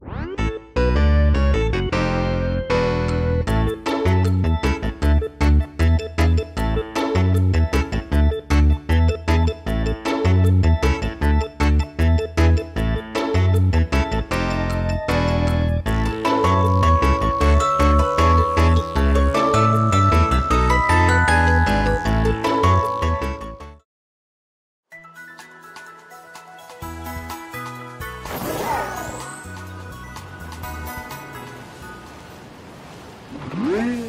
What? Yeah.